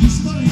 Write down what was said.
historia